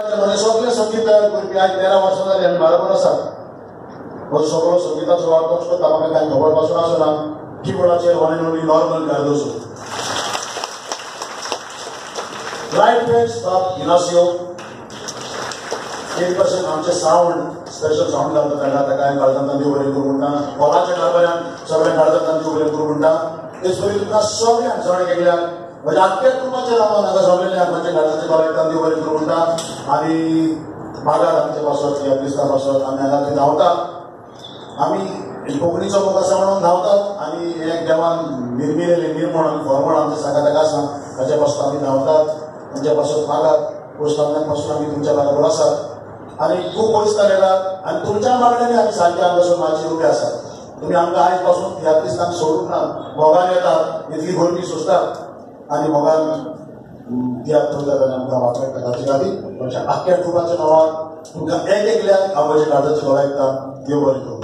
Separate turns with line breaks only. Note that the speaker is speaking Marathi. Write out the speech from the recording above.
म्हणजे सगळे संगीत तयार करपी आयज तेरा वर्सां जाली आमी बरोबर आसा म्हजो सगळो संगीताचो वाटोच करता म्हाका कांय खबरपासून आसना किबोर्डाचेर one and only normal Cardoso right face of Inacio एक पर्सेंट आमचे सावंड स्पेशल सावंड घालता तेन्ना ताका हांवें काळजांतल्यान देव बरें करूं म्हणटा हॉलाच्या कारभाऱ्यान सगळ्या काळजांतल्यान देव बरें करूं म्हणटा तेच पयलीं तुमकां सगळ्यांक सगळ्या गेल्याक म्हणजे आख्या कुटुंबाच्या नांवान हांगा जमलेल्या म्हणजे काळजाचे गोलायतान देव बरें आनी मागार आमचे पासत या क्रिस्तांव पासत आमी हांगा ते धांवता आमी कोंकणीचो लोक आसा म्हणून धांवतात आनी एक देवान निर्मिलेले निर्मण आनी फॉर्मण आमच्या सांगा ताका आसा ताच्या पासून आमी धांवतात. तांच्या पासून मागात पोस्टांतल्यानपासून आमी तुमच्या बरोबर आसात आनी खूब पयस गेल्यात आनी तुमच्या मागण्यांनी आमी सारखे आमकां माझी उबे आसात तुम्ही आमकां आयजपासून ह्या क्रिस्तांक सोडूंक ना मोगान येतात इतली गोरमी सोंसतात आनी मोगान तियात्र करतात आनी आमकां वाचयता ताचे खातीर तुमच्या आख्या कुटुंबाच्या नांवान तुमकां एक एकल्याक आवयच्या काळजाचे गोलायता देव बरें करूं